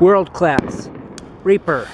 World class. Reaper.